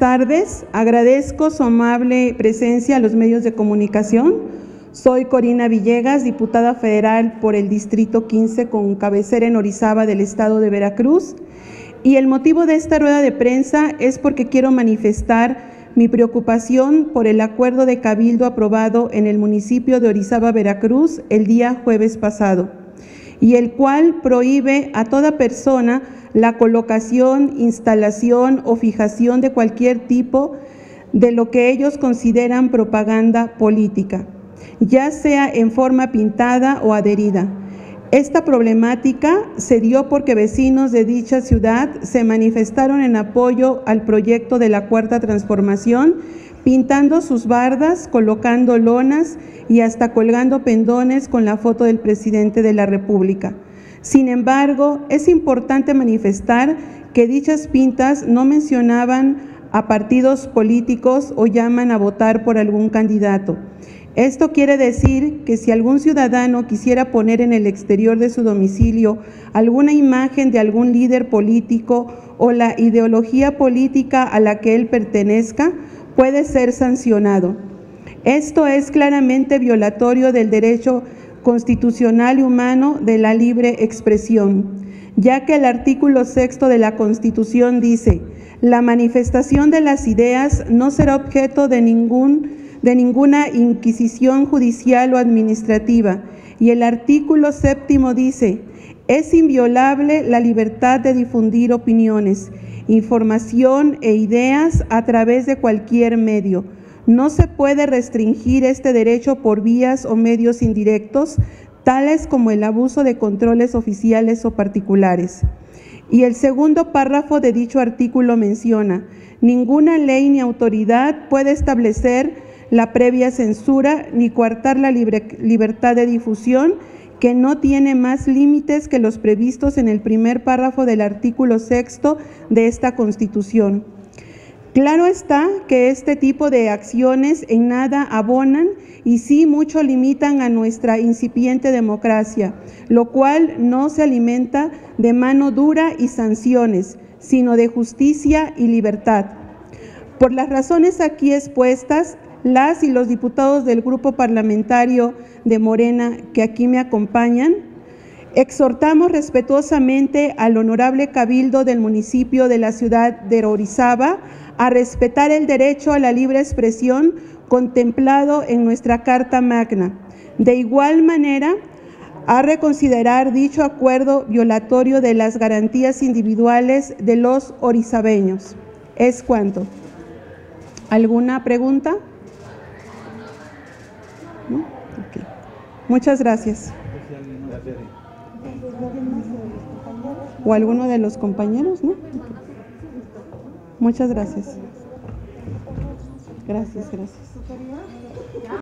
tardes. Agradezco su amable presencia a los medios de comunicación. Soy Corina Villegas, diputada federal por el Distrito 15 con cabecera en Orizaba del Estado de Veracruz. Y el motivo de esta rueda de prensa es porque quiero manifestar mi preocupación por el acuerdo de cabildo aprobado en el municipio de Orizaba, Veracruz, el día jueves pasado, y el cual prohíbe a toda persona la colocación, instalación o fijación de cualquier tipo de lo que ellos consideran propaganda política, ya sea en forma pintada o adherida. Esta problemática se dio porque vecinos de dicha ciudad se manifestaron en apoyo al proyecto de la Cuarta Transformación, pintando sus bardas, colocando lonas y hasta colgando pendones con la foto del presidente de la República. Sin embargo, es importante manifestar que dichas pintas no mencionaban a partidos políticos o llaman a votar por algún candidato. Esto quiere decir que si algún ciudadano quisiera poner en el exterior de su domicilio alguna imagen de algún líder político o la ideología política a la que él pertenezca, puede ser sancionado. Esto es claramente violatorio del derecho constitucional y humano de la libre expresión, ya que el artículo sexto de la Constitución dice, la manifestación de las ideas no será objeto de, ningún, de ninguna inquisición judicial o administrativa. Y el artículo séptimo dice, es inviolable la libertad de difundir opiniones, información e ideas a través de cualquier medio no se puede restringir este derecho por vías o medios indirectos, tales como el abuso de controles oficiales o particulares. Y el segundo párrafo de dicho artículo menciona, ninguna ley ni autoridad puede establecer la previa censura ni coartar la libertad de difusión que no tiene más límites que los previstos en el primer párrafo del artículo sexto de esta Constitución. Claro está que este tipo de acciones en nada abonan y sí mucho limitan a nuestra incipiente democracia, lo cual no se alimenta de mano dura y sanciones, sino de justicia y libertad. Por las razones aquí expuestas, las y los diputados del grupo parlamentario de Morena que aquí me acompañan, exhortamos respetuosamente al honorable cabildo del municipio de la ciudad de Orizaba a respetar el derecho a la libre expresión contemplado en nuestra Carta Magna. De igual manera, a reconsiderar dicho acuerdo violatorio de las garantías individuales de los orizabeños. Es cuanto. ¿Alguna pregunta? Muchas gracias. ¿O alguno de los compañeros? ¿no? Muchas gracias. Gracias, gracias.